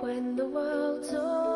when the world's over.